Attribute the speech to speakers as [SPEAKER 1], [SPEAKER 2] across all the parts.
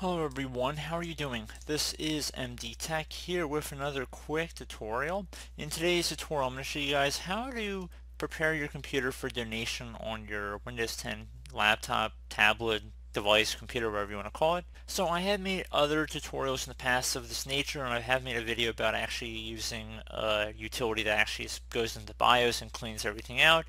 [SPEAKER 1] Hello everyone, how are you doing? This is MD Tech here with another quick tutorial. In today's tutorial I'm going to show you guys how to prepare your computer for donation on your Windows 10 laptop, tablet, device, computer, whatever you want to call it. So I have made other tutorials in the past of this nature and I have made a video about actually using a utility that actually goes into BIOS and cleans everything out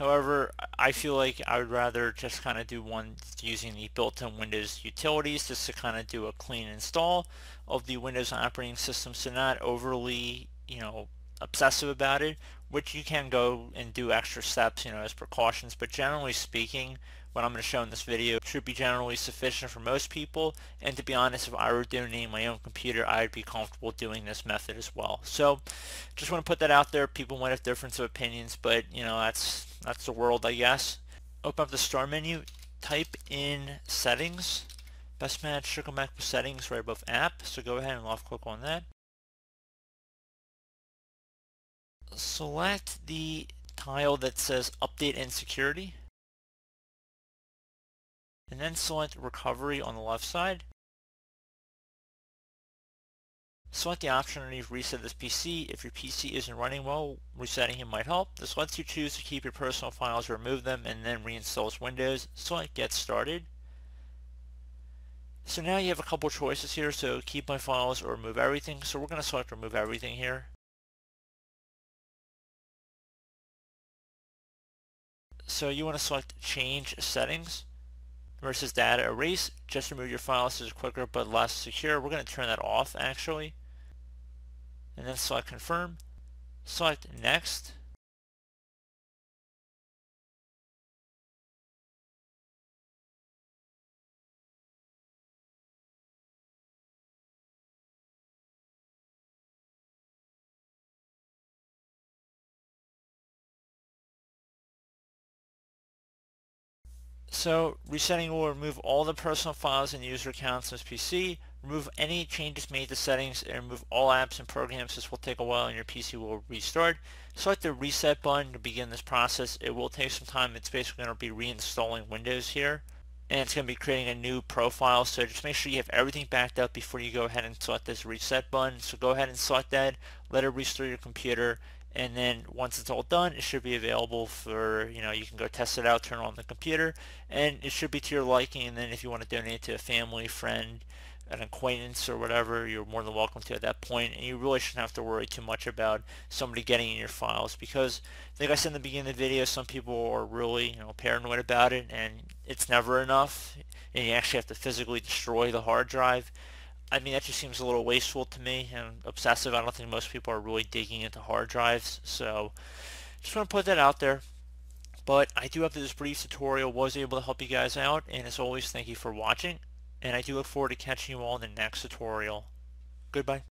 [SPEAKER 1] However, I feel like I would rather just kind of do one using the built-in Windows utilities just to kind of do a clean install of the Windows operating system so not overly, you know, obsessive about it, which you can go and do extra steps, you know, as precautions, but generally speaking, what I'm going to show in this video should be generally sufficient for most people. And to be honest if I were doing my own computer I'd be comfortable doing this method as well. So just want to put that out there. People might have difference of opinions but you know that's that's the world I guess. Open up the start menu type in settings. Best match circle back with settings right above app. So go ahead and left click on that. Select the tile that says update and security and then select recovery on the left side. Select the option underneath reset this PC. If your PC isn't running well, resetting it might help. This lets you choose to keep your personal files or remove them and then reinstalls Windows. Select get started. So now you have a couple choices here, so keep my files or remove everything. So we're going to select remove everything here. So you want to select change settings versus data erase, just remove your files it's quicker but less secure. We're going to turn that off actually. And then select confirm. Select next. So resetting will remove all the personal files and user accounts on this PC, remove any changes made to settings, and remove all apps and programs. This will take a while and your PC will restart. Select the reset button to begin this process. It will take some time. It's basically going to be reinstalling Windows here. And it's going to be creating a new profile. So just make sure you have everything backed up before you go ahead and select this reset button. So go ahead and select that. Let it restore your computer and then once it's all done it should be available for you know you can go test it out turn on the computer and it should be to your liking. And then if you want to donate to a family friend an acquaintance or whatever you're more than welcome to at that point. And you really shouldn't have to worry too much about somebody getting in your files because like I said in the beginning of the video some people are really you know paranoid about it and it's never enough. And you actually have to physically destroy the hard drive I mean, that just seems a little wasteful to me and obsessive. I don't think most people are really digging into hard drives. So just want to put that out there. But I do have this brief tutorial, was able to help you guys out. And as always, thank you for watching. And I do look forward to catching you all in the next tutorial. Goodbye.